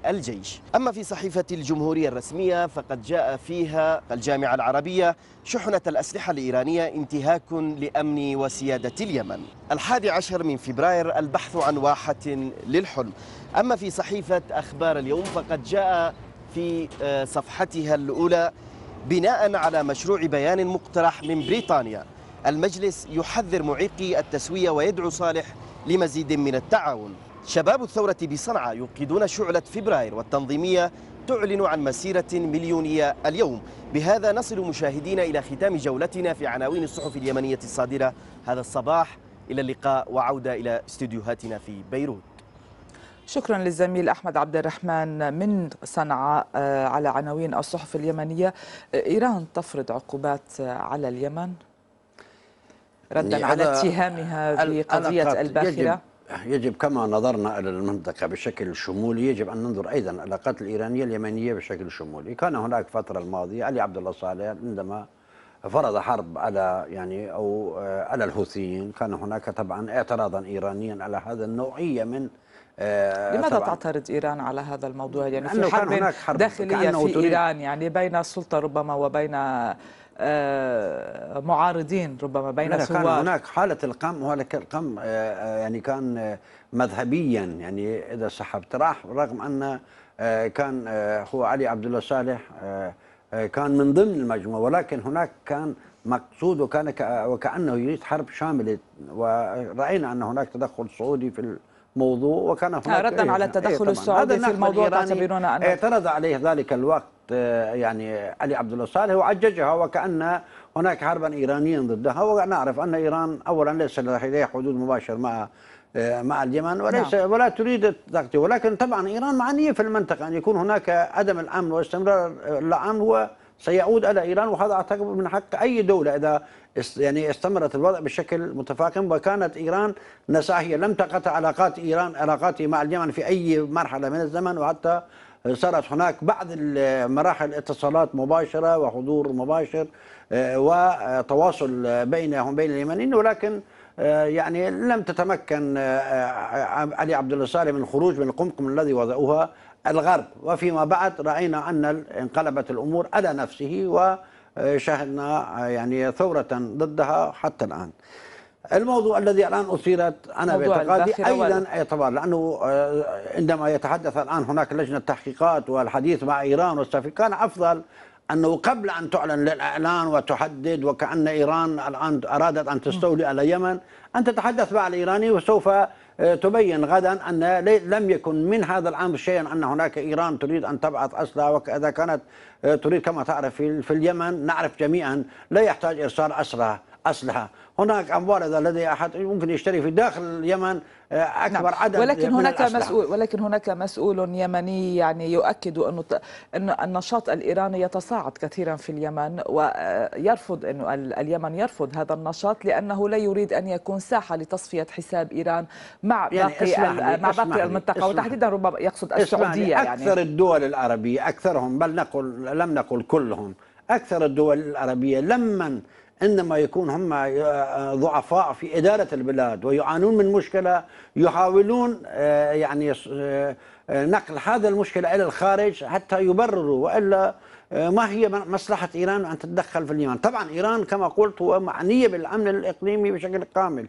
الجيش. أما في صحيفة الجمهورية الرسمية فقد جاء فيها الجامعة العربية شحنة الأسلحة الإيرانية انتهاك لأمن وسيادة اليمن. الحادي عشر من فبراير البحث عن واحة للحلم. أما في صحيفة أخبار اليوم فقد جاء في آه، صفحتها الأولى بناء على مشروع بيان مقترح من بريطانيا. المجلس يحذر معيقي التسوية ويدعو صالح لمزيد من التعاون. شباب الثورة بصنعاء يوقدون شعلة فبراير والتنظيمية تعلن عن مسيرة مليونية اليوم. بهذا نصل مشاهدينا إلى ختام جولتنا في عناوين الصحف اليمنية الصادرة. هذا الصباح إلى اللقاء وعودة إلى استديوهاتنا في بيروت. شكرا للزميل أحمد عبد الرحمن من صنعاء آه، على عناوين الصحف اليمنية. آه، إيران تفرض عقوبات آه، على اليمن؟ ردا يعني على اتهامها بقضية الباخرة. يجب, كما نظرنا إلى المنطقة بشكل شمولي يجب أن ننظر أيضا العلاقات الإيرانية اليمنية بشكل شمولي، كان هناك فترة الماضية علي عبد الله صالح عندما فرض حرب على يعني أو آه، على الحوثيين. كان هناك طبعا اعتراضا ايرانيا على هذا النوعية من آه، لماذا طبعاً تعترض إيران على هذا الموضوع؟ يعني في حرب, حرب داخلية كأنه في إيران يعني بين السلطة ربما وبين معارضين ربما بين لا، كان هناك حالة القم وهذا القم آه، آه، يعني كان آه، مذهبيا يعني إذا سحبت. راح رغم أن آه، كان آه، هو علي عبد الله صالح آه، آه، كان من ضمن المجموعة ولكن هناك كان مقصود وكان وكأنه يريد حرب شاملة ورأينا أن هناك تدخل سعودي في الموضوع وكان هناك آه، ردا إيه، على إيه التدخل طبعاً. السعودي في الموضوع تعتبرون أن اعترض عليه ذلك الوقت آه، يعني علي عبد الله صالح وعججها وكأن هناك حربا إيرانيا ضدها. ونعرف أن إيران أولا ليس لديها حدود مباشر مع آه، مع اليمن وليس ولا تريد التغطية ولكن طبعا إيران معنية في المنطقة أن يكون هناك عدم الأمن واستمرار الأمن هو سيعود على إيران وهذا أعتقد من حق أي دولة إذا است يعني استمرت الوضع بشكل متفاقم وكانت إيران نساء هي لم تقطع علاقات ايران علاقاتها مع اليمن في أي مرحلة من الزمن وحتى صارت هناك بعض المراحل اتصالات مباشرة وحضور مباشر آه، وتواصل بينهم بين اليمنيين ولكن آه، يعني لم تتمكن آه، علي عبد الله صالح من الخروج من القمقم الذي وضعوها الغرب. وفيما بعد رأينا أن انقلبت الأمور على نفسه وشاهدنا يعني ثورة ضدها حتى الآن. الموضوع الذي الآن أثيرت أنا موضوع باعتقادي أيضا اعتبار لأنه آه، عندما يتحدث الآن هناك لجنة تحقيقات والحديث مع إيران والسفير كان أفضل أنه قبل أن تعلن للإعلان وتحدد وكأن إيران الآن أرادت أن تستولي على اليمن أن تتحدث مع الإيراني وسوف آه، تبين غدا لي- لم يكن من هذا الأمر شيئا أن هناك إيران تريد أن تبعث أسلحة وإذا كانت آه، تريد كما تعرف في اليمن نعرف جميعا لا يحتاج إرسال أسلحة. أسلحة هناك أموال إذا لدي أحد ممكن يشتري في داخل اليمن آه، أكبر نعم. عدد ولكن من هناك الأسلحة. مسؤول ولكن هناك مسؤول يمني يعني يؤكد انه ت- أن النشاط الإيراني يتصاعد كثيرا في اليمن ويرفض إنه ال- اليمن يرفض هذا النشاط لأنه لا يريد أن يكون ساحة لتصفية حساب إيران مع يعني باقي مع باقي اسمح وتحديدا ربما يقصد اسمعني، السعودية أكثر يعني الدول العربية أكثرهم بل نقل لم نقل كلهم أكثر الدول العربية لمن عندما يكون هم ضعفاء في إدارة البلاد ويعانون من مشكلة يحاولون آه، يعني آه، آه، نقل هذا المشكلة إلى الخارج حتى يبرروا وإلا آه، ما هي مصلحة إيران أن تتدخل في اليمن؟ طبعا إيران كما قلت هو معنية بالأمن الإقليمي بشكل كامل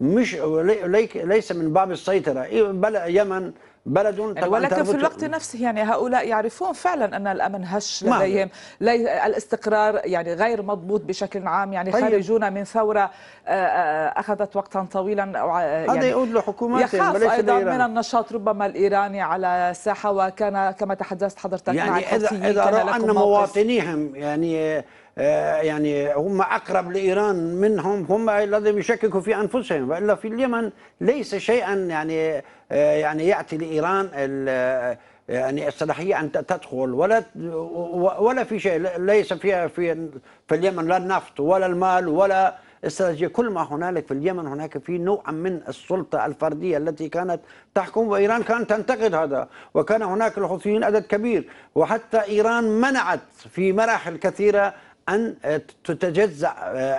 مش لي- لي- ليس من باب السيطرة. إيه، بل يمن بلد يعني ولكن في الوقت نفسه يعني هؤلاء يعرفون فعلا أن الأمن هش ما- لديهم لي الاستقرار يعني غير مضبوط بشكل عام يعني طيب. خارجون من ثورة آه، آه، أخذت وقتا طويلا أو ع- هذا يعني يعود لحكوماتهم يخاف أيضا. من النشاط ربما الإيراني على الساحه وكان كما تحدثت حضرتك مع يعني اذا الحوثيين إذا كان رأوا أن. مواطنيهم يعني آه، يعني هم أقرب لإيران منهم هم الذين يشككوا في أنفسهم وإلا في اليمن ليس شيئا يعني آه، يعني يأتي لإيران ال- يعني الصلاحيه أن تدخل ولا ولا في شيء ليس فيها في في اليمن لا النفط ولا المال ولا استراتيجية. كل ما هنالك في اليمن هناك في نوع من السلطة الفردية التي كانت تحكم وإيران كانت تنتقد هذا وكان هناك الحوثيين عدد كبير وحتى إيران منعت في مراحل كثيرة أن تتجزأ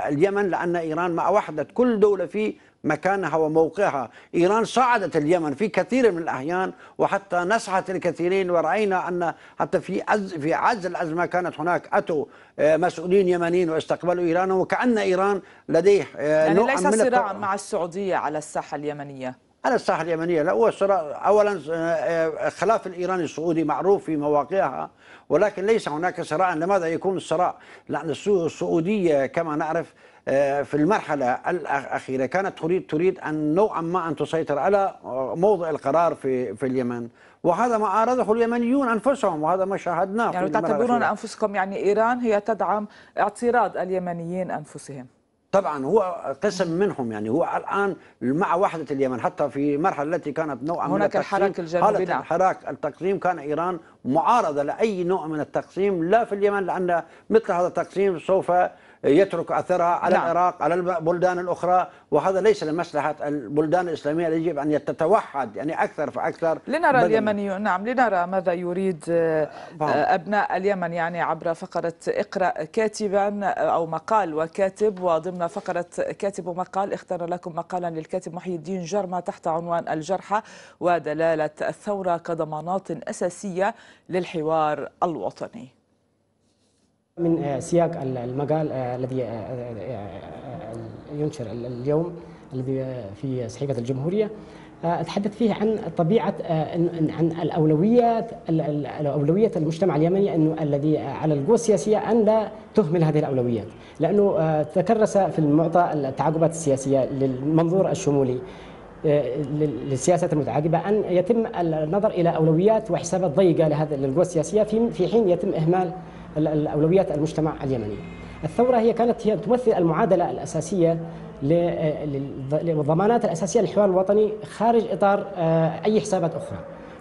اليمن لأن إيران مع وحدة كل دولة فيه مكانها وموقعها. إيران صعدت اليمن في كثير من الأحيان وحتى نصحت الكثيرين ورأينا أن حتى في عز في عز الأزمة كانت هناك أتوا آه، مسؤولين يمنيين واستقبلوا إيران وكأن إيران لديه آه، يعني نوع ليس من صراعا مع السعودية على الساحة اليمنية. على الساحة اليمنية لا هو اولا آه، خلاف الإيراني السعودي معروف في مواقعها ولكن ليس هناك صراع لماذا يكون الصراع؟ لأن السعودية كما نعرف آه، في المرحلة الأخيرة كانت تريد تريد أن نوعا ما أن تسيطر على آه، موضع القرار في في اليمن وهذا ما عارضه اليمنيون أنفسهم وهذا ما شاهدناه يعني تعتبرون الأخيرة. أنفسكم يعني إيران هي تدعم اعتراض اليمنيين أنفسهم طبعا هو قسم منهم يعني هو الآن مع وحدة اليمن حتى في المرحله التي كانت نوعا من هناك الحراك الجنوبي، نعم. الحراك التقسيم كان إيران معارضة لأي نوع من التقسيم لا في اليمن لأن مثل هذا التقسيم سوف يترك أثرها على نعم. العراق على البلدان الأخرى وهذا ليس لمصلحة البلدان الإسلامية يجب أن تتوحد يعني أكثر فأكثر لنرى بدلاً. اليمنيون نعم لنرى ماذا يريد آه،. آه، أبناء اليمن يعني عبر فقرة اقرأ كاتبا أو مقال وكاتب وضمن فقرة كاتب ومقال اختار لكم مقالا للكاتب محي الدين جرمة تحت عنوان الجرحى ودلالة الثورة كضمانات أساسية للحوار الوطني من آه، سياق ال- المقال آه، الذي آه، ينشر ال- اليوم الذي في صحيفة الجمهورية. أتحدث فيه عن طبيعة عن الأولويات ال- ال- الأولوية المجتمع اليمني أنه الذي على القوى السياسية أن لا تهمل هذه الأولويات. لأنه تكرس في المعطى التعاقبات السياسية للمنظور الشمولي لل- للسياسات المتعاقبة أن يتم النظر إلى أولويات وحسابات ضيقة لهذه للقوى السياسية في حين يتم إهمال ال- الأولويات المجتمع اليمني. الثورة هي كانت هي تمثل المعادلة الأساسية للضمانات الأساسية للحوار الوطني خارج إطار آه، أي حسابات أخرى.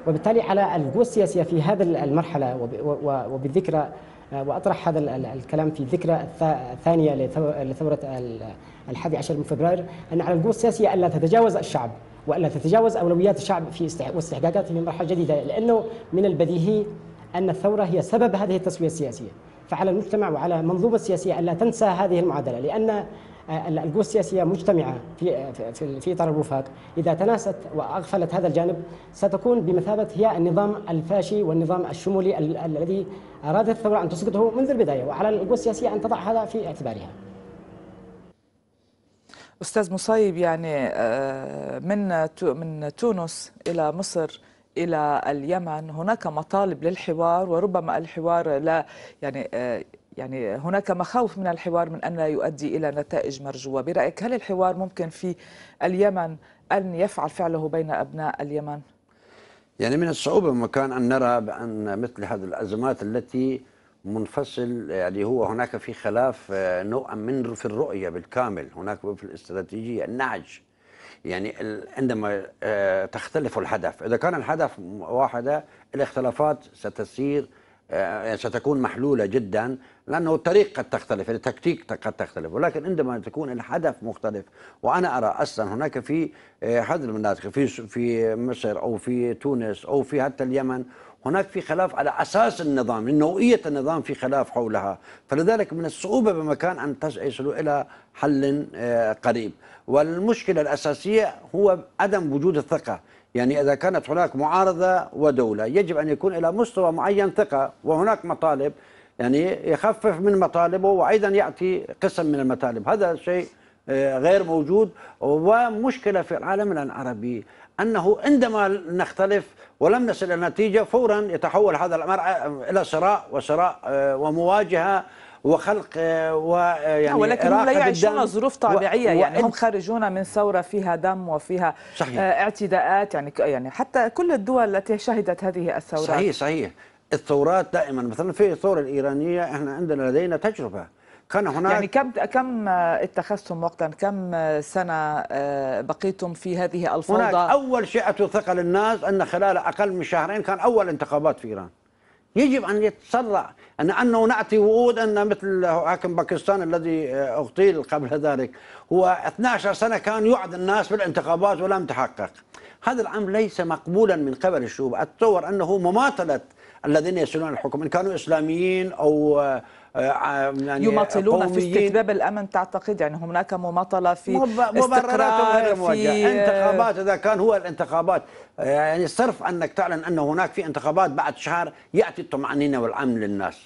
وبالتالي على القوى السياسية في هذه المرحلة وبالذكرى آه، وأطرح هذا ال- ال- الكلام في الذكرى الثا- الثانية لثو- لثورة ال- الحادي عشر من فبراير أن على القوى السياسية ألا تتجاوز الشعب وألا تتجاوز أولويات الشعب في استح- واستحقاقاته في مرحلة جديدة لأنه من البديهي أن الثورة هي سبب هذه التسوية السياسية. فعلى المجتمع وعلى المنظومة السياسية ألا تنسى هذه المعادلة لأن آه، القوى السياسية مجتمعة في في في إطار الوفاق. إذا تناست وأغفلت هذا الجانب ستكون بمثابة هي النظام الفاشي والنظام الشمولي ال- الذي أرادت الثورة أن تسقطه منذ البداية. وعلى القوى السياسية أن تضع هذا في اعتبارها. أستاذ مصيب يعني آه، من من تونس إلى مصر إلى اليمن. هناك مطالب للحوار وربما الحوار لا يعني آه، يعني هناك مخاوف من الحوار من أن لا يؤدي إلى نتائج مرجوة. برأيك هل الحوار ممكن في اليمن أن يفعل فعله بين أبناء اليمن؟ يعني من الصعوبة بمكان أن نرى بأن مثل هذه الأزمات التي منفصل يعني هو هناك في خلاف آه، نوعا من في الرؤية بالكامل. هناك في الاستراتيجية النعج. يعني عندما آه، تختلف الهدف إذا كان الهدف واحدة الاختلافات ستسير آه، يعني ستكون محلولة جدا لأنه الطريق قد تختلف التكتيك قد تختلف. ولكن عندما تكون الهدف مختلف وأنا أرى أصلا هناك في آه، هذه المناطق في في مصر أو في تونس أو في حتى اليمن هناك في خلاف على أساس النظام من نوعية النظام في خلاف حولها. فلذلك من الصعوبة بمكان أن تس- يصلوا إلى حل قريب. والمشكلة الأساسية هو عدم وجود الثقة. يعني إذا كانت هناك معارضة ودولة يجب أن يكون إلى مستوى معين ثقة وهناك مطالب. يعني يخفف من مطالبه وأيضا يأتي قسم من المطالب. هذا شيء آه، غير موجود. ومشكلة في العالم العربي أنه عندما نختلف ولم نصل إلى نتيجة فورا يتحول هذا الأمر إلى صراع وصراع آه، ومواجهة. وخلق آه، ويعني ولكن هم لا إراقة يعيشون. ظروف طبيعية. و- يعني هم خارجون من ثورة فيها دم وفيها صحيح. آه، اعتداءات. يعني يعني حتى كل الدول التي شهدت هذه الثورات. صحيح صحيح. الثورات دائما مثلا في الثورة الإيرانية إحنا عندنا لدينا تجربة. كان هناك يعني كم كم آه، اتخذتم وقتا؟ كم آه، سنة آه، بقيتم في هذه هناك الفوضى أول شيء اتوا ثقه للناس أن خلال أقل من شهرين كان أول انتخابات في إيران. يجب أن يتسرع أن أنه نأتي وعود أن مثل حاكم باكستان الذي أغتيل قبل ذلك هو 12 سنة كان يوعد الناس بالانتخابات ولم تحقق. هذا الأمر ليس مقبولا من قبل الشعوب. أتصور أنه مماطله الذين يسيرون الحكم إن كانوا إسلاميين أو آه، آه، يعني يماطلون في. استتباب الأمن تعتقد؟ يعني هناك مماطلة في مب- مبررات غير في موجهة. انتخابات إذا كان هو الانتخابات يعني صرف أنك تعلن أنه هناك في انتخابات بعد شهر يأتي الطمأنينة والأمن للناس.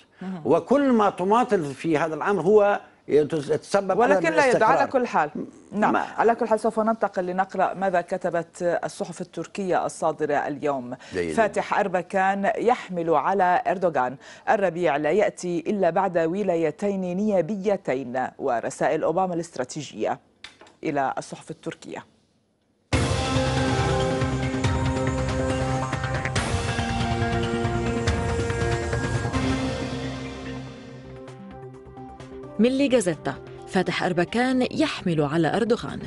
وكل ما تماطل في هذا الأمر هو يتسبب ولكن لا يدعى على. كل حال. نعم. ما- على كل حال سوف ننتقل لنقرأ ماذا كتبت الصحف التركية الصادرة اليوم. جيد. فاتح أربكان يحمل على إردوغان. الربيع لا يأتي إلا بعد ولايتين نيابيتين ورسائل أوباما الاستراتيجية. إلى الصحف التركية. ملي جازيتا فاتح أربكان يحمل على أردوغان.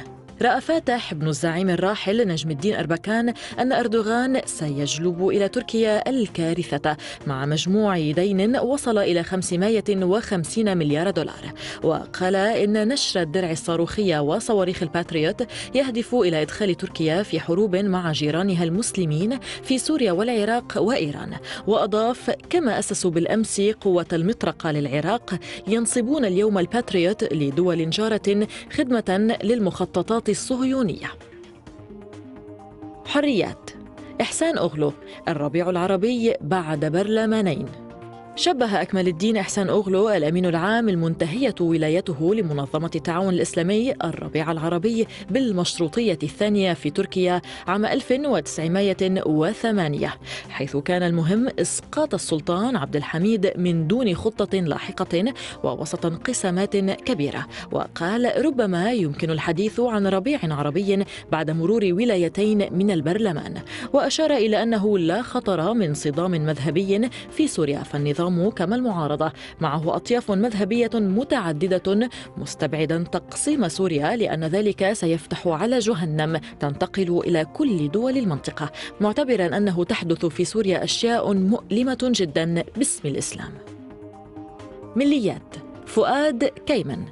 رأى فاتح ابن الزعيم الراحل نجم الدين أربكان أن أردوغان سيجلب إلى تركيا الكارثة مع مجموع دين وصل إلى 550 مليار دولار. وقال إن نشر الدرع الصاروخية وصواريخ الباتريوت يهدف إلى إدخال تركيا في حروب مع جيرانها المسلمين في سوريا والعراق وإيران. وأضاف كما أسسوا بالأمس قوة المطرقة للعراق ينصبون اليوم الباتريوت لدول جارة خدمة للمخططات الصهيونية. حريات. إحسان أغلو الربيع العربي بعد برلمانين. شبه أكمل الدين إحسان أوغلو الأمين العام المنتهية ولايته لمنظمة التعاون الإسلامي الربيع العربي بالمشروطية الثانية في تركيا عام 1908 حيث كان المهم إسقاط السلطان عبد الحميد من دون خطة لاحقة ووسط انقسامات كبيرة. وقال ربما يمكن الحديث عن ربيع عربي بعد مرور ولايتين من البرلمان وأشار إلى أنه لا خطر من صدام مذهبي في سوريا فالنظام كما المعارضة. معه أطياف مذهبية متعددة مستبعدا تقسيم سوريا لأن ذلك سيفتح على جهنم. تنتقل إلى كل دول المنطقة. معتبرا أنه تحدث في سوريا أشياء مؤلمة جدا. باسم الإسلام. مليات. فؤاد كيمن.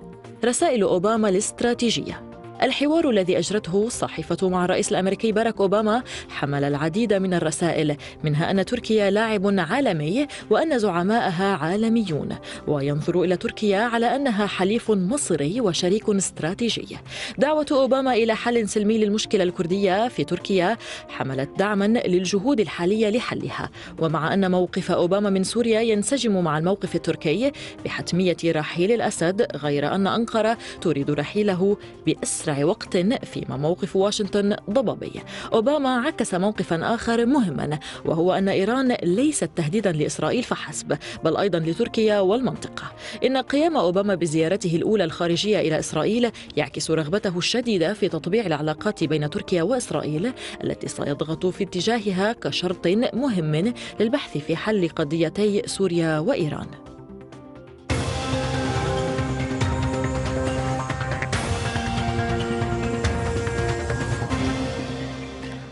رسائل أوباما الاستراتيجية. الحوار الذي أجرته الصحيفة مع الرئيس الأمريكي باراك أوباما حمل العديد من الرسائل منها أن تركيا لاعب عالمي وأن زعماءها عالميون وينظر إلى تركيا على أنها حليف مصري وشريك استراتيجي. دعوة أوباما إلى حل سلمي للمشكلة الكردية في تركيا حملت دعما للجهود الحالية لحلها. ومع أن موقف أوباما من سوريا ينسجم مع الموقف التركي بحتمية رحيل الأسد غير أن أنقرة تريد رحيله بأسرع وقت فيما موقف واشنطن ضبابي أوباما عكس موقفا آخر مهما وهو أن إيران ليست تهديدا لإسرائيل فحسب بل أيضا لتركيا والمنطقة. إن قيام أوباما بزيارته الأولى الخارجية إلى إسرائيل يعكس رغبته الشديدة في تطبيع العلاقات بين تركيا وإسرائيل التي سيضغط في اتجاهها كشرط مهم للبحث في حل قضيتي سوريا وإيران.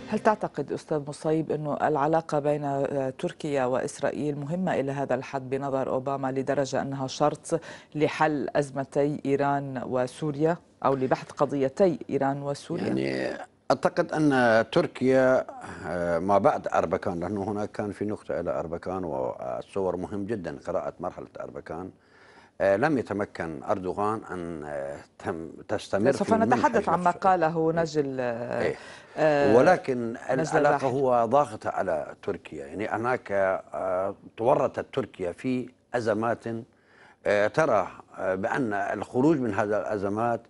هل تعتقد أستاذ مصيب أنه العلاقة بين تركيا وإسرائيل مهمة إلى هذا الحد بنظر أوباما لدرجة أنها شرط لحل أزمتي إيران وسوريا أو لبحث قضيتي إيران وسوريا؟ يعني أعتقد أن تركيا آه، ما بعد أربكان لأنه هناك كان في نقطة إلى أربكان والصور مهم جدا قراءة مرحلة أربكان آه، لم يتمكن أردوغان أن آه، تم تستمر سوف نتحدث عما. قاله نجل آه، إيه. آه، ولكن العلاقة. هو ضاغطه على تركيا يعني هناك آه، تورطت تركيا في أزمات آه، ترى بأن الخروج من هذه الأزمات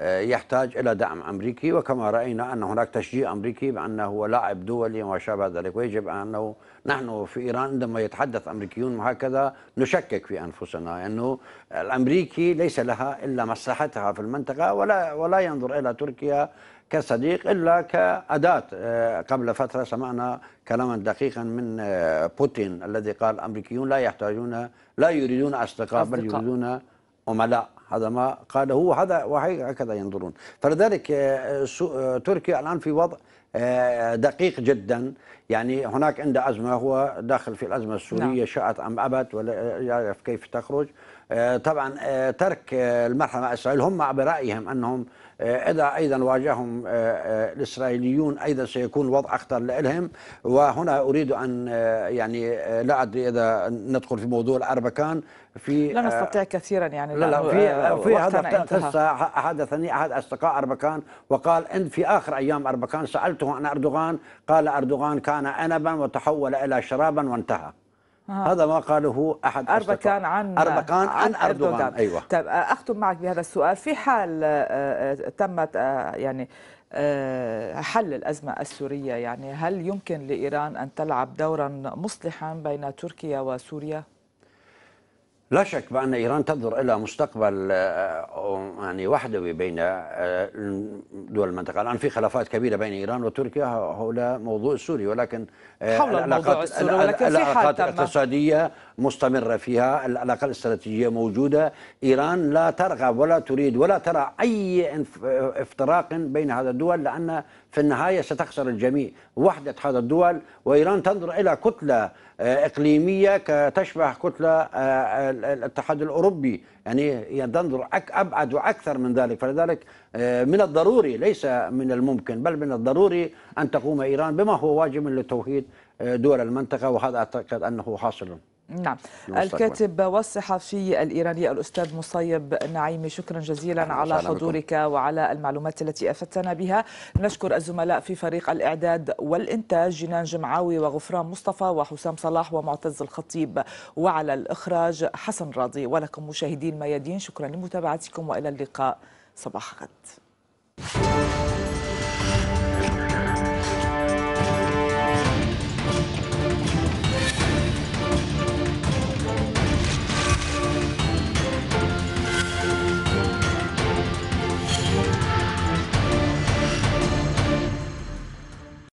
يحتاج إلى دعم أمريكي وكما رأينا أن هناك تشجيع أمريكي بأنه هو لاعب دولي وما شابه ذلك. ويجب أنه نحن في إيران عندما يتحدث أمريكيون هكذا نشكك في أنفسنا أنه الأمريكي ليس لها إلا مصلحتها في المنطقة ولا ولا ينظر إلى تركيا كصديق إلا كأداة. آه، قبل فترة سمعنا كلاما دقيقا من آه، بوتين الذي قال الامريكيون لا يحتاجون لا يريدون أصدقاء بل أصدقاء. يريدون عملاء هذا ما قاله هو هذا وهكذا ينظرون. فلذلك آه، آه، تركيا الآن في وضع آه، دقيق جدا. يعني هناك عنده أزمة هو داخل في الأزمة السورية نعم. شاءت أم أبت ولا يعرف كيف تخرج. طبعا ترك المرحلة مع إسرائيل. هم برأيهم أنهم إذا أيضا واجههم آه، آه، الإسرائيليون أيضا سيكون وضع أخطر لهم وهنا أريد أن آه، يعني آه، لا أدري إذا ندخل في موضوع الأربكان. في لا آه، نستطيع كثيرا يعني لا لا في آه، في هذا. قصه حدثني أحد أصدقاء أربكان وقال إن في آخر أيام أربكان سألته عن أردوغان قال أردوغان كان عنبا وتحول إلى شرابا وانتهى. هذا ما قاله أحد أصدقاء- عن أربكان عن أردوغان أيوه. طيب آه، أختم معك بهذا السؤال. في حال آه، آه، تمت آه، يعني آه، حل الأزمة السورية يعني هل يمكن لإيران أن تلعب دورا مصلحا بين تركيا وسوريا؟ لا شك بأن إيران تنظر إلى مستقبل آه، يعني وحدوي بين آه، دول المنطقة. الآن في خلافات كبيرة بين إيران وتركيا حول موضوع سوري ولكن آه، حول العلاقات- السوري، ولكن في حال العلاقات الاقتصادية مستمرة فيها العلاقة الاستراتيجية موجودة. إيران لا ترغب ولا تريد ولا ترى أي افتراق بين هذه الدول لأن في النهاية ستخسر الجميع. وحدة هذه الدول وإيران تنظر إلى كتلة آه، إقليمية كتشبه كتلة آه، ال- الاتحاد الأوروبي. يعني تنظر أبعد وأكثر من ذلك. فلذلك آه، من الضروري ليس من الممكن بل من الضروري أن تقوم إيران بما هو واجب لتوحيد دول المنطقة. وهذا أعتقد أنه حاصل. نعم. الكاتب والصحفي الإيراني الأستاذ مصيب نعيمي شكرا جزيلا على. حضورك وعلى المعلومات التي أفدتنا بها. نشكر الزملاء في فريق الإعداد والإنتاج جنان جمعاوي وغفران مصطفى وحسام صلاح ومعتز الخطيب وعلى الإخراج حسن راضي. ولكم مشاهدين الميادين شكرا لمتابعتكم وإلى اللقاء. صباح غد